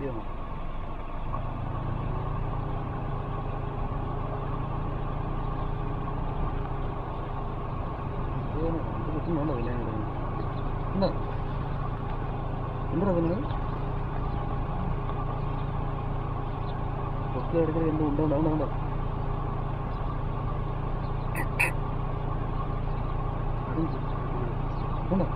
ഇതാണോ? ഇതാണോ? വില എന്താ എന്താ പിന്നെ കൊച്ചു ഇടയ്ക്ക് എന്തോ ഉണ്ടോ ഉണ്ടോ ഉണ്ടോ ഉണ്ടോ